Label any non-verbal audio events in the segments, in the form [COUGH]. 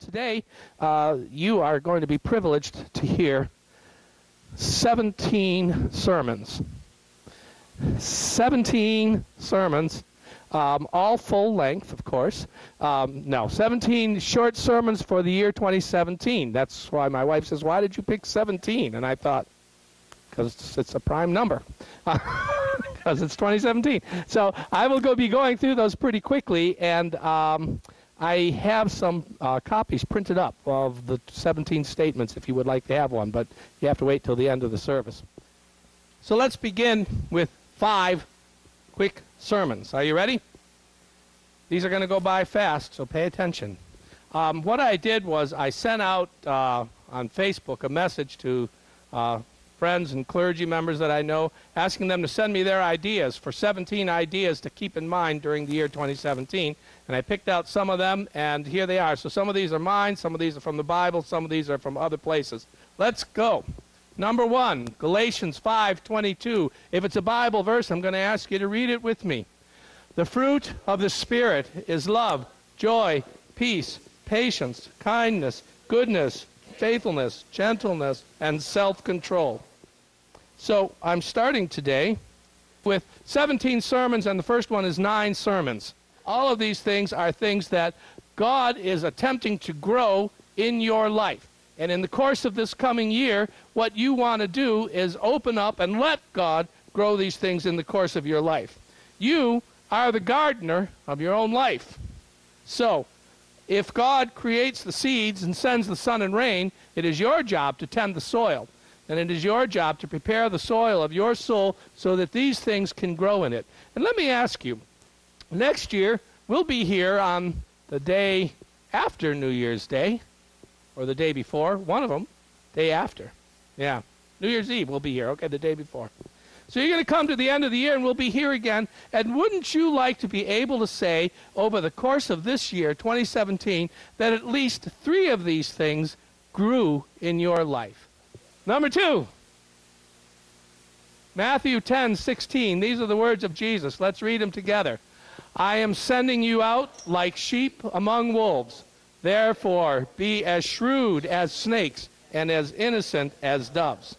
today uh, you are going to be privileged to hear 17 sermons. 17 sermons, um, all full length, of course. Um, no, 17 short sermons for the year 2017. That's why my wife says, Why did you pick 17? And I thought, Because it's a prime number. [LAUGHS] Because it's 2017. So I will go be going through those pretty quickly, and um, I have some uh, copies printed up of the 17 statements if you would like to have one, but you have to wait till the end of the service. So let's begin with five quick sermons. Are you ready? These are going to go by fast, so pay attention. Um, what I did was I sent out uh, on Facebook a message to uh, friends and clergy members that I know, asking them to send me their ideas for 17 ideas to keep in mind during the year 2017. And I picked out some of them, and here they are. So some of these are mine, some of these are from the Bible, some of these are from other places. Let's go. Number one, Galatians 5:22. If it's a Bible verse, I'm going to ask you to read it with me. The fruit of the Spirit is love, joy, peace, patience, kindness, goodness, faithfulness, gentleness, and self-control. So I'm starting today with 17 sermons, and the first one is nine sermons. All of these things are things that God is attempting to grow in your life. And in the course of this coming year, what you want to do is open up and let God grow these things in the course of your life. You are the gardener of your own life. So, if God creates the seeds and sends the sun and rain, it is your job to tend the soil. And it is your job to prepare the soil of your soul so that these things can grow in it. And let me ask you next year, we'll be here on the day after New Year's Day, or the day before, one of them, day after. Yeah. New Year's Eve, we'll be here, okay, the day before. So you're going to come to the end of the year and we'll be here again. And wouldn't you like to be able to say over the course of this year, 2017, that at least three of these things grew in your life? Number two, Matthew 10, 16. These are the words of Jesus. Let's read them together. I am sending you out like sheep among wolves. Therefore, be as shrewd as snakes and as innocent as doves.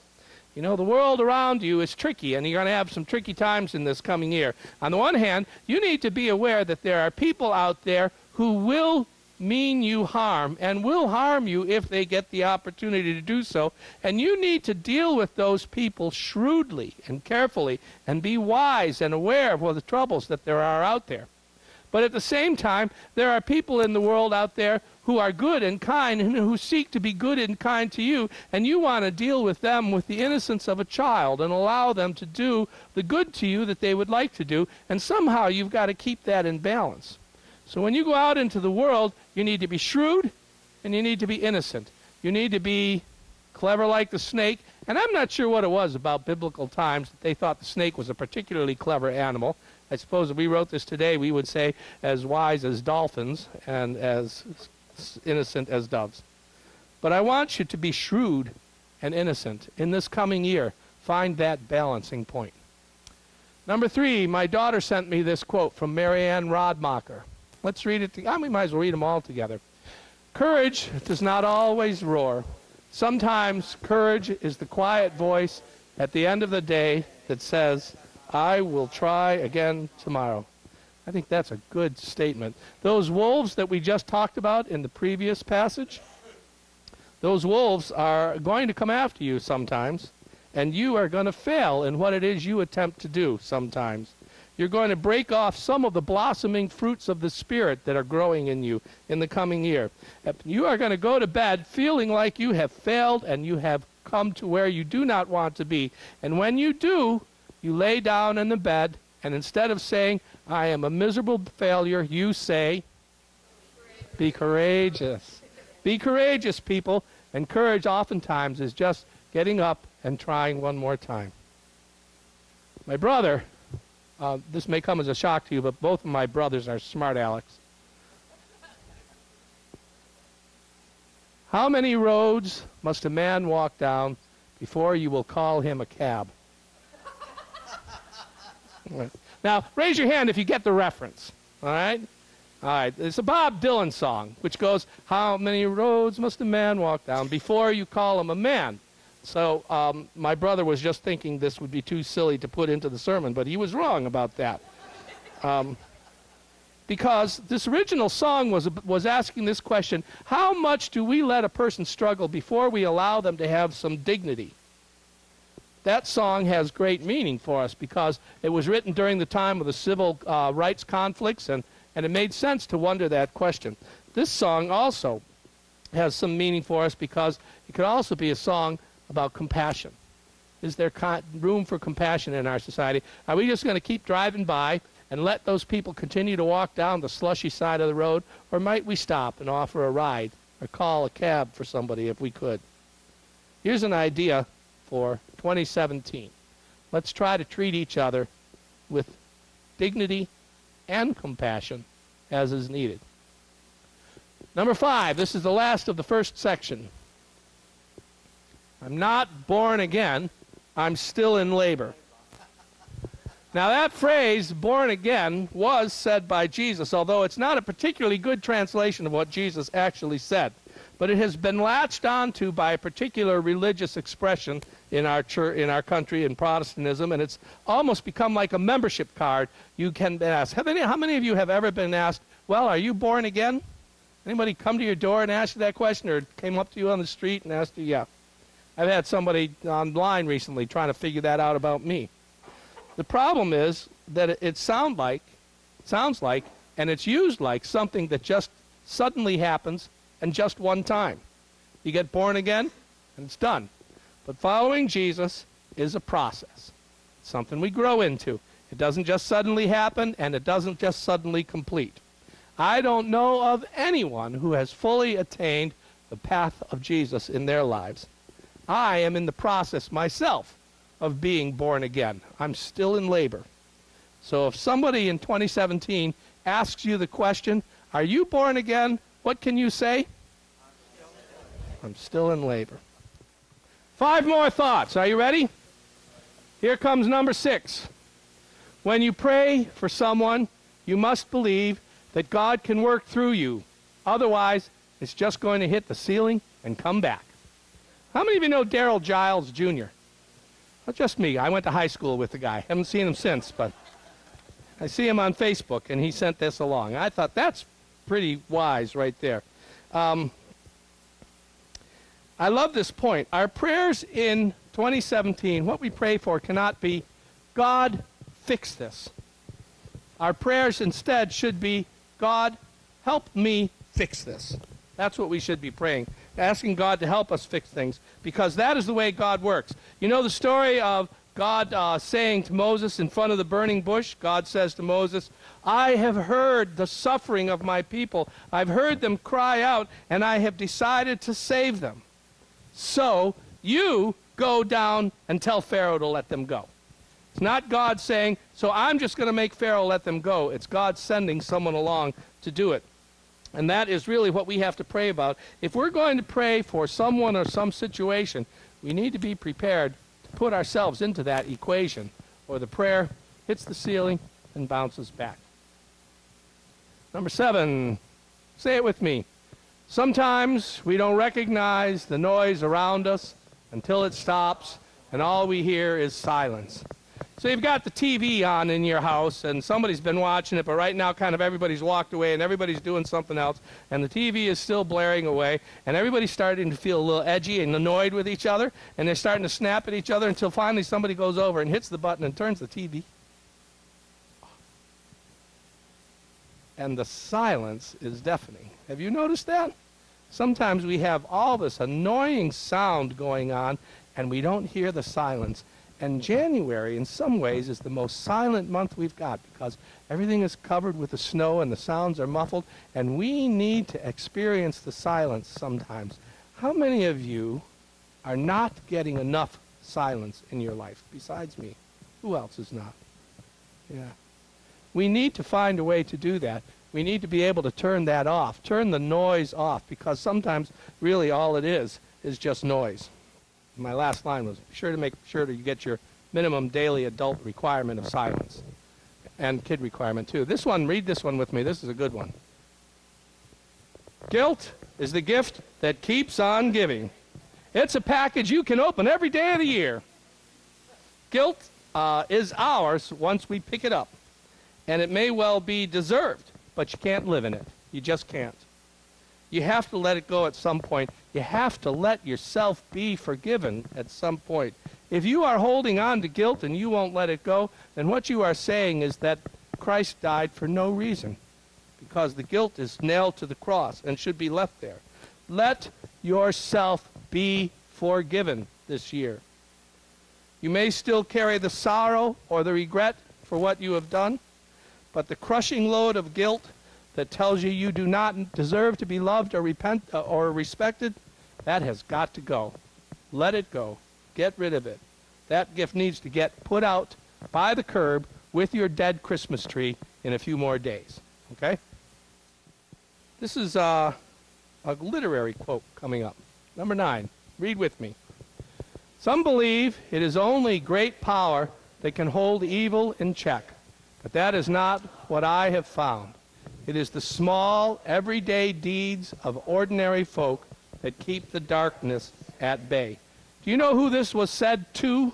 You know, the world around you is tricky, and you're going to have some tricky times in this coming year. On the one hand, you need to be aware that there are people out there who will mean you harm and will harm you if they get the opportunity to do so. And you need to deal with those people shrewdly and carefully and be wise and aware of all the troubles that there are out there. But at the same time, there are people in the world out there who are good and kind and who seek to be good and kind to you, and you want to deal with them with the innocence of a child and allow them to do the good to you that they would like to do, and somehow you've got to keep that in balance. So when you go out into the world, you need to be shrewd and you need to be innocent. You need to be clever like the snake. And I'm not sure what it was about biblical times that they thought the snake was a particularly clever animal. I suppose if we wrote this today, we would say as wise as dolphins and as innocent as doves. But I want you to be shrewd and innocent in this coming year. Find that balancing point. Number three, my daughter sent me this quote from Marianne Radmacher. Let's read it. Together. Ah, we might as well read them all together. Courage does not always roar. Sometimes courage is the quiet voice at the end of the day that says, I will try again tomorrow. I think that's a good statement. Those wolves that we just talked about in the previous passage, those wolves are going to come after you sometimes, and you are going to fail in what it is you attempt to do sometimes. You're going to break off some of the blossoming fruits of the Spirit that are growing in you in the coming year. You are going to go to bed feeling like you have failed and you have come to where you do not want to be. And when you do, you lay down in the bed, and instead of saying, I am a miserable failure, you say, Be courageous. Be courageous, people. And courage oftentimes is just getting up and trying one more time. My brother uh, this may come as a shock to you, but both of my brothers are smart Alex. How many roads must a man walk down before you will call him a cab? [LAUGHS] now, raise your hand if you get the reference. All right? All right, it's a Bob Dylan song, which goes, How many roads must a man walk down before you call him a man? So um, my brother was just thinking this would be too silly to put into the sermon, but he was wrong about that. Um, because this original song was, was asking this question How much do we let a person struggle before we allow them to have some dignity? That song has great meaning for us because it was written during the time of the civil uh, rights conflicts, and, and it made sense to wonder that question. This song also has some meaning for us because it could also be a song about compassion. Is there room for compassion in our society? Are we just going to keep driving by and let those people continue to walk down the slushy side of the road? Or might we stop and offer a ride or call a cab for somebody if we could? Here's an idea for 2017. Let's try to treat each other with dignity and compassion as is needed. Number five, this is the last of the first section. I'm not born again, I'm still in labor. Now, that phrase, born again, was said by Jesus, although it's not a particularly good translation of what Jesus actually said. But it has been latched onto by a particular religious expression in our church, in our country, in Protestantism, and it's almost become like a membership card. You can asked. Have any, how many of you have ever been asked, "Well, are you born again?" Anybody come to your door and ask you that question, or came up to you on the street and asked you, "Yeah"? I've had somebody online recently trying to figure that out about me. The problem is that it, it sound like, sounds like, and it's used like something that just suddenly happens and just one time. You get born again, and it's done. But following Jesus is a process, it's something we grow into. It doesn't just suddenly happen, and it doesn't just suddenly complete. I don't know of anyone who has fully attained the path of Jesus in their lives. I am in the process myself of being born again. I'm still in labor. So if somebody in 2017 asks you the question, Are you born again? What can you say? I'm still in labor. Five more thoughts. Are you ready? Here comes number six. When you pray for someone, you must believe that God can work through you. Otherwise, it's just going to hit the ceiling and come back. How many of you know Daryl Giles Jr.? Not just me. I went to high school with the guy. Haven't seen him since, but I see him on Facebook, and he sent this along. I thought that's pretty wise right there. Um, I love this point. Our prayers in 2017, what we pray for cannot be, God, fix this. Our prayers instead should be, God, help me fix this. That's what we should be praying asking God to help us fix things because that is the way God works. You know the story of God uh, saying to Moses in front of the burning bush? God says to Moses, I have heard the suffering of my people. I've heard them cry out, and I have decided to save them. So you go down and tell Pharaoh to let them go. It's not God saying, so I'm just going to make Pharaoh let them go. It's God sending someone along to do it. And that is really what we have to pray about. If we're going to pray for someone or some situation, we need to be prepared to put ourselves into that equation, or the prayer hits the ceiling and bounces back. Number seven, say it with me. Sometimes we don't recognize the noise around us until it stops, and all we hear is silence. So you've got the TV on in your house, and somebody's been watching it, but right now, kind of everybody's walked away, and everybody's doing something else, and the TV is still blaring away, and everybody's starting to feel a little edgy and annoyed with each other, and they're starting to snap at each other until finally somebody goes over and hits the button and turns the TV. And the silence is deafening. Have you noticed that? Sometimes we have all this annoying sound going on, and we don't hear the silence. And January, in some ways, is the most silent month we've got because everything is covered with the snow and the sounds are muffled, and we need to experience the silence sometimes. How many of you are not getting enough silence in your life besides me? Who else is not? Yeah. We need to find a way to do that. We need to be able to turn that off, turn the noise off, because sometimes really all it is is just noise my last line was sure to make sure that you get your minimum daily adult requirement of silence and kid requirement too. This one, read this one with me. This is a good one. Guilt is the gift that keeps on giving. It's a package you can open every day of the year. Guilt uh, is ours once we pick it up. And it may well be deserved, but you can't live in it. You just can't. You have to let it go at some point. You have to let yourself be forgiven at some point. If you are holding on to guilt and you won't let it go, then what you are saying is that Christ died for no reason because the guilt is nailed to the cross and should be left there. Let yourself be forgiven this year. You may still carry the sorrow or the regret for what you have done, but the crushing load of guilt that tells you you do not deserve to be loved or repent uh, or respected, that has got to go. Let it go. Get rid of it. That gift needs to get put out by the curb with your dead Christmas tree in a few more days. Okay? This is uh, a literary quote coming up. Number nine. Read with me. Some believe it is only great power that can hold evil in check, but that is not what I have found. It is the small, everyday deeds of ordinary folk that keep the darkness at bay. Do you know who this was said to?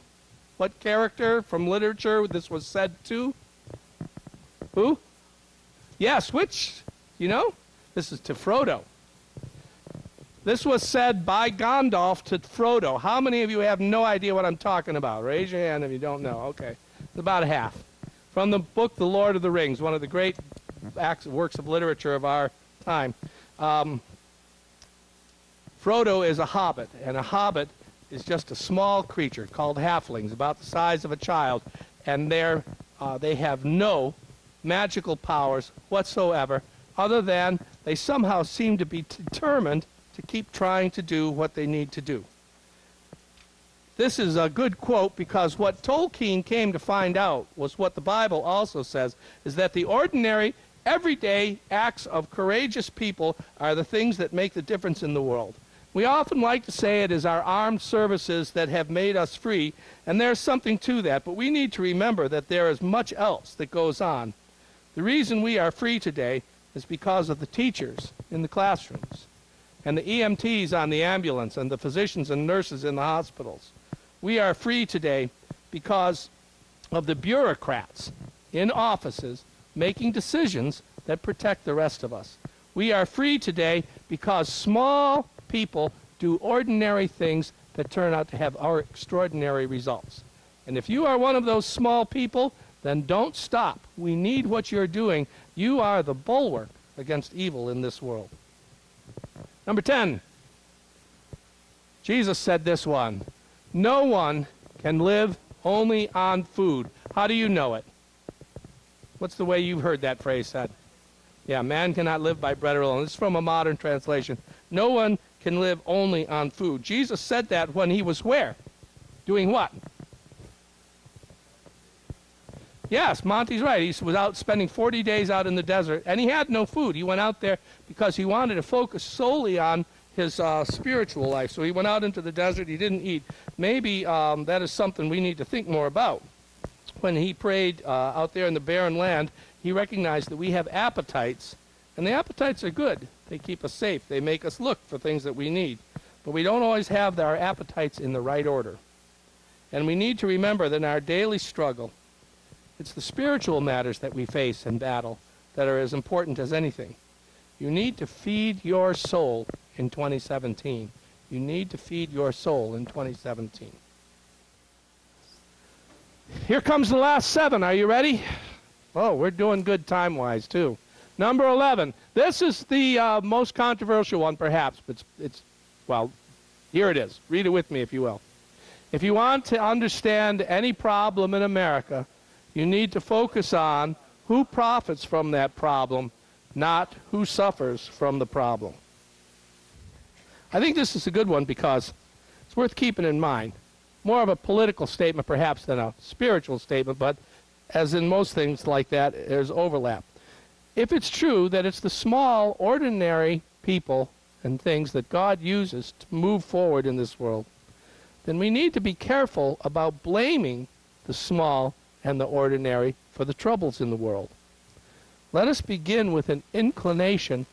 What character from literature this was said to? Who? Yes, which? You know? This is to Frodo. This was said by Gandalf to Frodo. How many of you have no idea what I'm talking about? Raise your hand if you don't know. Okay. It's about half. From the book The Lord of the Rings, one of the great acts, works of literature of our time. Um, Frodo is a hobbit, and a hobbit is just a small creature called halflings, about the size of a child, and they're, uh, they have no magical powers whatsoever, other than they somehow seem to be determined to keep trying to do what they need to do. This is a good quote because what Tolkien came to find out was what the Bible also says is that the ordinary, everyday acts of courageous people are the things that make the difference in the world. We often like to say it is our armed services that have made us free, and there's something to that, but we need to remember that there is much else that goes on. The reason we are free today is because of the teachers in the classrooms and the EMTs on the ambulance and the physicians and nurses in the hospitals. We are free today because of the bureaucrats in offices making decisions that protect the rest of us. We are free today because small people do ordinary things that turn out to have our extraordinary results. And if you are one of those small people, then don't stop. We need what you're doing. You are the bulwark against evil in this world. Number 10. Jesus said this one No one can live only on food. How do you know it? What's the way you've heard that phrase said? Yeah, man cannot live by bread alone. This is from a modern translation. No one can live only on food. Jesus said that when he was where? Doing what? Yes, Monty's right. He was out spending 40 days out in the desert, and he had no food. He went out there because he wanted to focus solely on his uh, spiritual life. So he went out into the desert. He didn't eat. Maybe um, that is something we need to think more about. When he prayed uh, out there in the barren land, he recognized that we have appetites, and the appetites are good. They keep us safe. They make us look for things that we need. But we don't always have our appetites in the right order. And we need to remember that in our daily struggle, it's the spiritual matters that we face and battle that are as important as anything. You need to feed your soul in 2017. You need to feed your soul in 2017. Here comes the last seven. Are you ready? Oh, we're doing good time wise, too. Number 11. This is the uh, most controversial one, perhaps, but it's, it's, well, here it is. Read it with me, if you will. If you want to understand any problem in America, you need to focus on who profits from that problem, not who suffers from the problem. I think this is a good one because it's worth keeping in mind. More of a political statement, perhaps, than a spiritual statement, but as in most things like that, there's overlap. If it's true that it's the small, ordinary people and things that God uses to move forward in this world, then we need to be careful about blaming the small and the ordinary for the troubles in the world. Let us begin with an inclination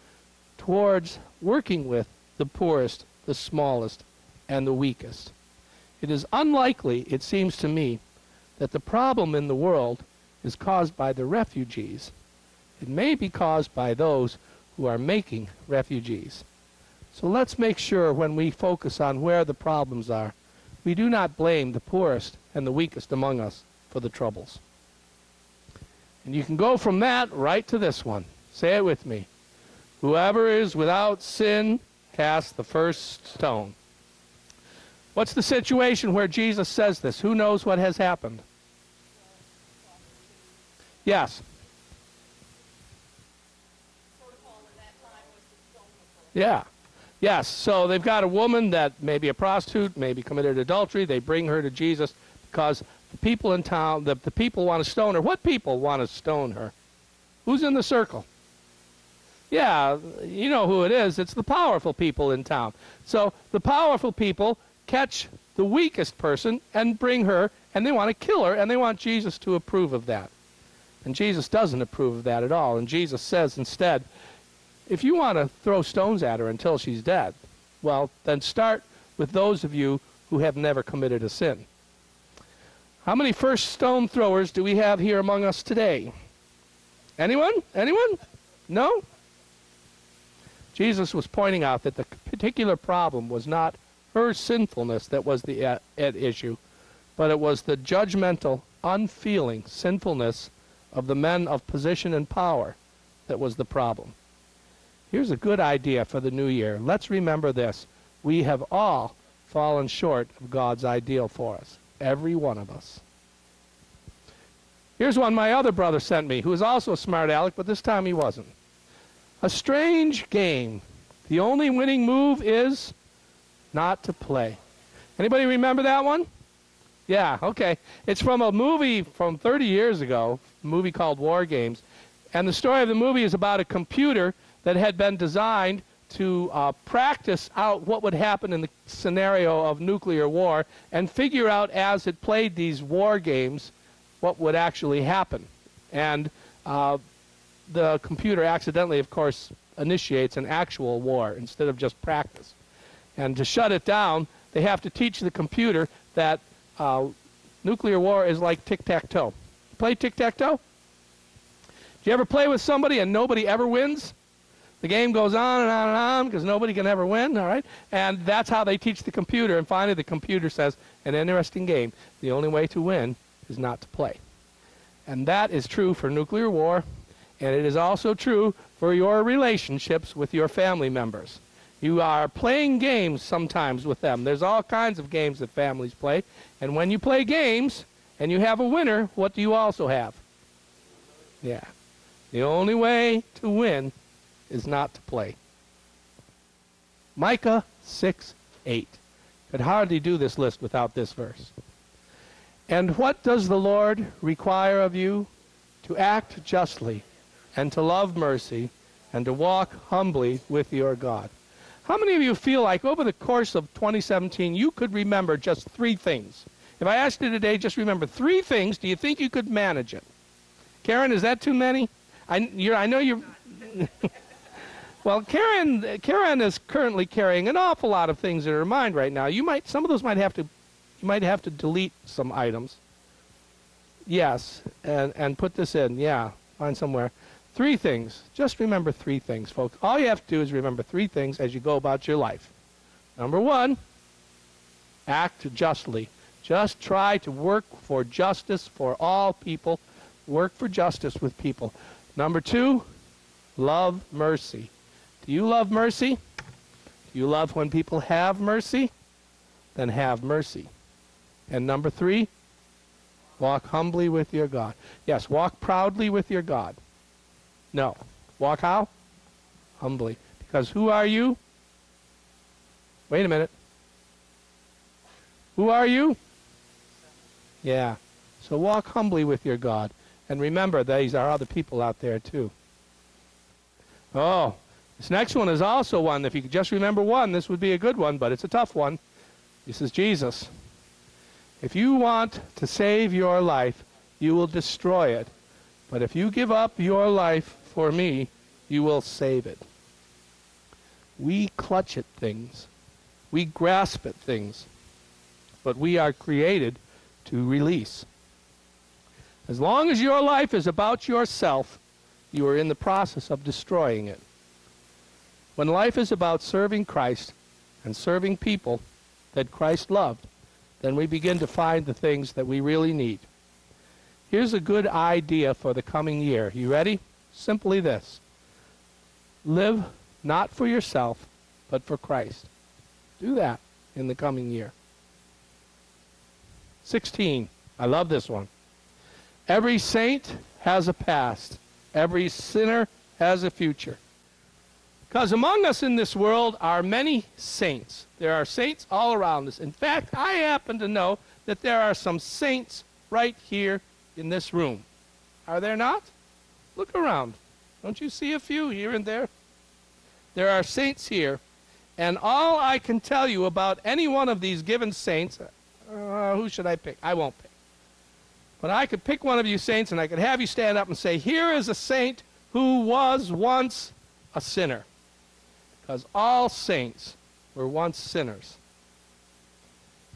towards working with the poorest, the smallest, and the weakest. It is unlikely, it seems to me, that the problem in the world is caused by the refugees. It may be caused by those who are making refugees. So let's make sure when we focus on where the problems are, we do not blame the poorest and the weakest among us for the troubles. And you can go from that right to this one. Say it with me. Whoever is without sin, cast the first stone. What's the situation where Jesus says this? Who knows what has happened? Yes. Yeah. Yes. So they've got a woman that may be a prostitute, maybe committed adultery. They bring her to Jesus because the people in town, the, the people want to stone her. What people want to stone her? Who's in the circle? Yeah, you know who it is. It's the powerful people in town. So the powerful people catch the weakest person and bring her, and they want to kill her, and they want Jesus to approve of that. And Jesus doesn't approve of that at all. And Jesus says instead, if you want to throw stones at her until she's dead, well, then start with those of you who have never committed a sin. How many first stone throwers do we have here among us today? Anyone? Anyone? No? Jesus was pointing out that the particular problem was not her sinfulness that was the at, at issue, but it was the judgmental, unfeeling sinfulness of the men of position and power that was the problem. Here's a good idea for the new year. Let's remember this. We have all fallen short of God's ideal for us. Every one of us. Here's one my other brother sent me, who is also a smart aleck, but this time he wasn't. A strange game. The only winning move is not to play. Anybody remember that one? Yeah, okay. It's from a movie from 30 years ago, a movie called War Games. And the story of the movie is about a computer that had been designed to uh, practice out what would happen in the scenario of nuclear war and figure out as it played these war games what would actually happen. And uh, the computer accidentally, of course, initiates an actual war instead of just practice. And to shut it down, they have to teach the computer that uh, nuclear war is like tic-tac-toe. Play tic-tac-toe? Do you ever play with somebody and nobody ever wins? The game goes on and on and on because nobody can ever win, all right? And that's how they teach the computer. And finally, the computer says, an interesting game. The only way to win is not to play. And that is true for nuclear war, and it is also true for your relationships with your family members. You are playing games sometimes with them. There's all kinds of games that families play. And when you play games and you have a winner, what do you also have? Yeah. The only way to win is not to play. Micah 6 8. Could hardly do this list without this verse. And what does the Lord require of you? To act justly, and to love mercy, and to walk humbly with your God. How many of you feel like over the course of 2017 you could remember just three things? If I asked you today, just remember three things, do you think you could manage it? Karen, is that too many? I, I know you're. [LAUGHS] well, Karen, Karen is currently carrying an awful lot of things in her mind right now. You might, some of those might have to, you might have to delete some items. Yes, and and put this in. Yeah, find somewhere. Three things. Just remember three things, folks. All you have to do is remember three things as you go about your life. Number one, act justly. Just try to work for justice for all people. Work for justice with people. Number two, love mercy. Do you love mercy? Do you love when people have mercy? Then have mercy. And number three, walk humbly with your God. Yes, walk proudly with your God. No. Walk how? Humbly. Because who are you? Wait a minute. Who are you? Yeah. So walk humbly with your God. And remember, these are other people out there too. Oh, this next one is also one. If you could just remember one, this would be a good one, but it's a tough one. This is Jesus. If you want to save your life, you will destroy it. But if you give up your life for me, you will save it. We clutch at things. We grasp at things. But we are created to release. As long as your life is about yourself, you are in the process of destroying it. When life is about serving Christ and serving people that Christ loved, then we begin to find the things that we really need. Here's a good idea for the coming year. You ready? Simply this live not for yourself, but for Christ. Do that in the coming year. 16. I love this one. Every saint has a past, every sinner has a future. Because among us in this world are many saints. There are saints all around us. In fact, I happen to know that there are some saints right here in this room. Are there not? Look around. Don't you see a few here and there? There are saints here. And all I can tell you about any one of these given saints, uh, who should I pick? I won't pick. But I could pick one of you saints and I could have you stand up and say, Here is a saint who was once a sinner. Because all saints were once sinners.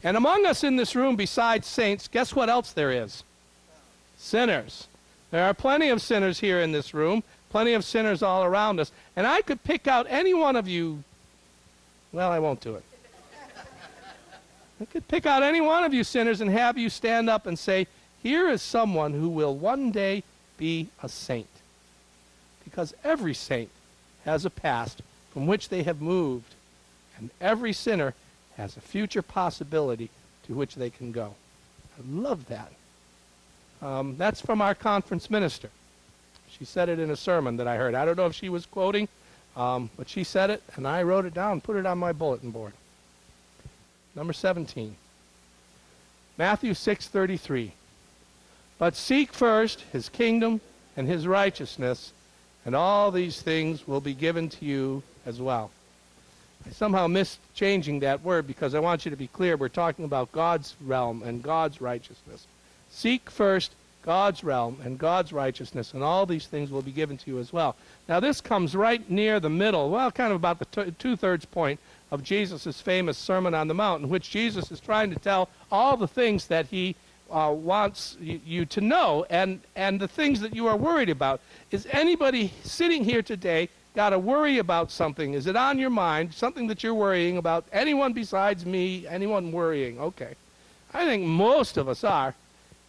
And among us in this room, besides saints, guess what else there is? Sinners. There are plenty of sinners here in this room, plenty of sinners all around us. And I could pick out any one of you. Well, I won't do it. I could pick out any one of you sinners and have you stand up and say, Here is someone who will one day be a saint. Because every saint has a past from which they have moved, and every sinner has a future possibility to which they can go. I love that. Um, that's from our conference minister. She said it in a sermon that I heard. I don't know if she was quoting, um, but she said it, and I wrote it down, put it on my bulletin board. Number 17. Matthew 6:33. But seek first his kingdom and his righteousness, and all these things will be given to you as well. I somehow missed changing that word because I want you to be clear. We're talking about God's realm and God's righteousness. Seek first God's realm and God's righteousness, and all these things will be given to you as well. Now, this comes right near the middle, well, kind of about the two thirds point of Jesus' famous Sermon on the Mount, in which Jesus is trying to tell all the things that he uh, wants you, to know and, and the things that you are worried about. Is anybody sitting here today got to worry about something? Is it on your mind, something that you're worrying about? Anyone besides me, anyone worrying? Okay. I think most of us are.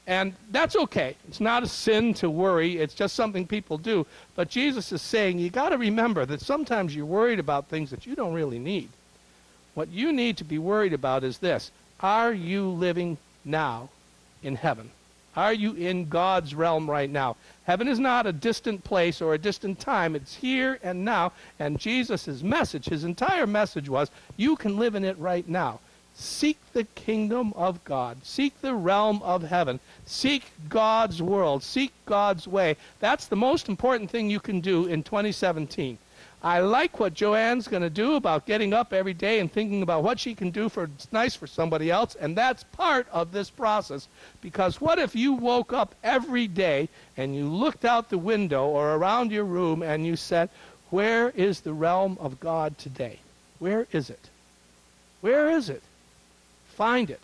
And that's okay. It's not a sin to worry. It's just something people do. But Jesus is saying you got to remember that sometimes you're worried about things that you don't really need. What you need to be worried about is this Are you living now in heaven? Are you in God's realm right now? Heaven is not a distant place or a distant time. It's here and now. And Jesus' message, his entire message was, you can live in it right now. Seek the kingdom of God. Seek the realm of heaven. Seek God's world. Seek God's way. That's the most important thing you can do in 2017. I like what Joanne's going to do about getting up every day and thinking about what she can do for nice for somebody else, and that's part of this process. Because what if you woke up every day and you looked out the window or around your room and you said, "Where is the realm of God today? Where is it? Where is it? Find it.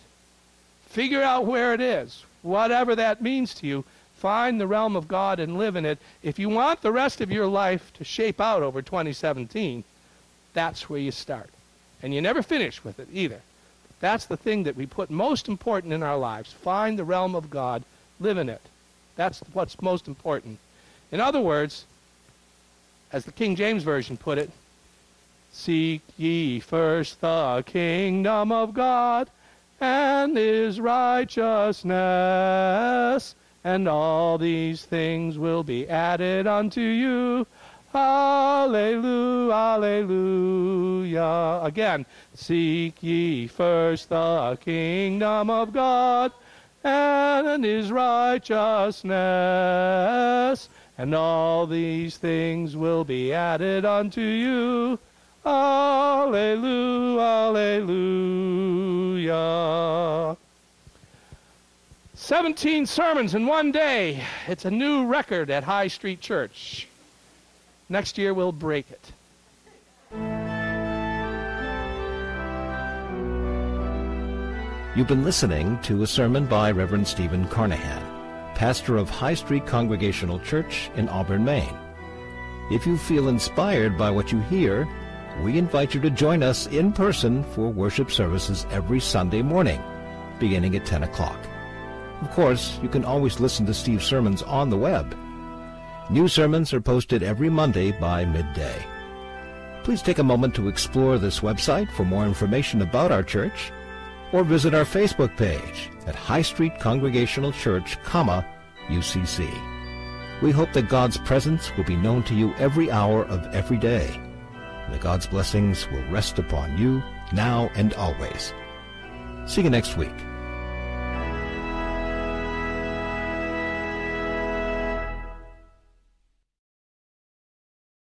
Figure out where it is, whatever that means to you." Find the realm of God and live in it. If you want the rest of your life to shape out over 2017, that's where you start. And you never finish with it either. That's the thing that we put most important in our lives. Find the realm of God, live in it. That's what's most important. In other words, as the King James Version put it, Seek ye first the kingdom of God and his righteousness and all these things will be added unto you. Hallelujah, hallelujah. Again, seek ye first the kingdom of God and his righteousness, and all these things will be added unto you. Alleluia, Alleluia. 17 sermons in one day. It's a new record at High Street Church. Next year we'll break it. You've been listening to a sermon by Reverend Stephen Carnahan, pastor of High Street Congregational Church in Auburn, Maine. If you feel inspired by what you hear, we invite you to join us in person for worship services every Sunday morning, beginning at 10 o'clock. Of course, you can always listen to Steve's sermons on the web. New sermons are posted every Monday by midday. Please take a moment to explore this website for more information about our church or visit our Facebook page at High Street Congregational Church, UCC. We hope that God's presence will be known to you every hour of every day, that God's blessings will rest upon you now and always. See you next week.